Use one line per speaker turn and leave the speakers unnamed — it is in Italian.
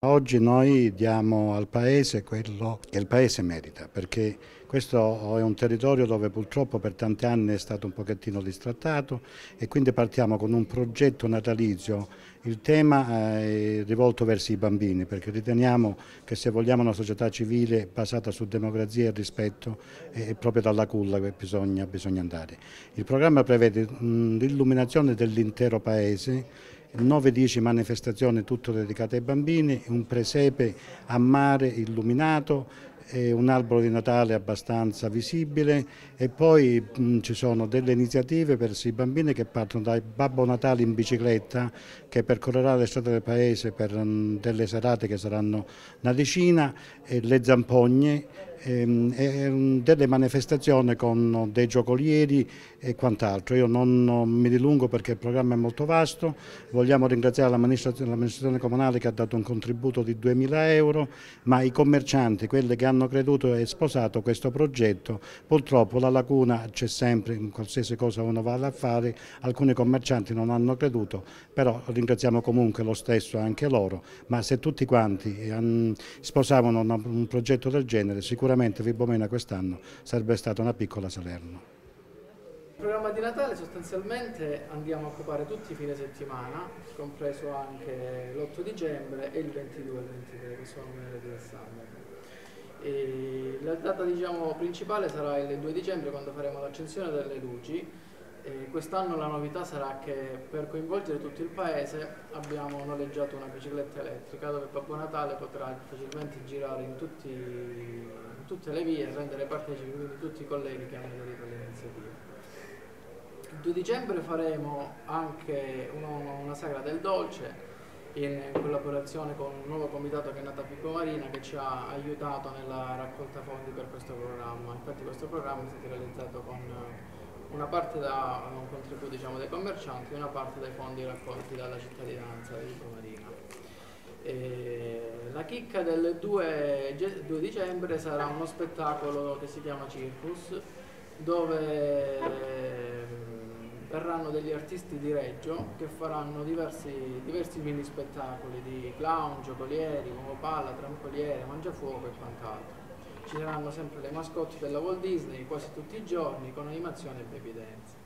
Oggi noi diamo al Paese quello che il Paese merita, perché questo è un territorio dove purtroppo per tanti anni è stato un pochettino distrattato e quindi partiamo con un progetto natalizio. Il tema è rivolto verso i bambini, perché riteniamo che se vogliamo una società civile basata su democrazia e rispetto è proprio dalla culla che bisogna, bisogna andare. Il programma prevede l'illuminazione dell'intero Paese 9-10 manifestazioni tutte dedicate ai bambini, un presepe a mare illuminato, un albero di Natale abbastanza visibile. E poi mh, ci sono delle iniziative per i bambini che partono dal Babbo Natale in bicicletta che percorrerà le strade del paese per mh, delle serate che saranno una decina, le zampogne delle manifestazioni con dei giocolieri e quant'altro. Io non, mi dilungo perché il programma è molto vasto, vogliamo ringraziare l'amministrazione comunale che ha dato un contributo di 2.000 euro, ma i commercianti, quelli che hanno creduto e sposato questo progetto, purtroppo la lacuna c'è sempre, in qualsiasi cosa uno vada a fare, alcuni commercianti non hanno creduto, però ringraziamo comunque lo stesso anche loro, ma se tutti quanti sposavano un progetto del genere sicuramente sicuramente Vibomena quest'anno sarebbe stata una piccola Salerno.
Il programma di Natale sostanzialmente andiamo a occupare tutti i fine settimana, compreso anche l'8 dicembre e il 22 e il 23 che sono venerdì e sabato. E la data diciamo, principale sarà il 2 dicembre quando faremo l'accensione delle luci quest'anno la novità sarà che per coinvolgere tutto il paese abbiamo noleggiato una bicicletta elettrica dove Babbo Natale potrà facilmente girare in tutti tutte le vie e rendere partecipi tutti i colleghi che hanno aderito all'iniziativa. Il 2 dicembre faremo anche una, una sagra del dolce in collaborazione con un nuovo comitato che è nato a Picco Marina che ci ha aiutato nella raccolta fondi per questo programma. Infatti questo programma è stato realizzato con una parte da un contributo diciamo, dei commercianti e una parte dai fondi raccolti dalla cittadinanza di Picco Marina. E la chicca del 2, 2, dicembre sarà uno spettacolo che si chiama Circus dove ehm, verranno degli artisti di Reggio che faranno diversi, diversi mini spettacoli di clown, giocolieri, uomo palla, trampoliere, mangiafuoco e quant'altro. Ci saranno sempre le mascotte della Walt Disney quasi tutti i giorni con animazione e baby dance.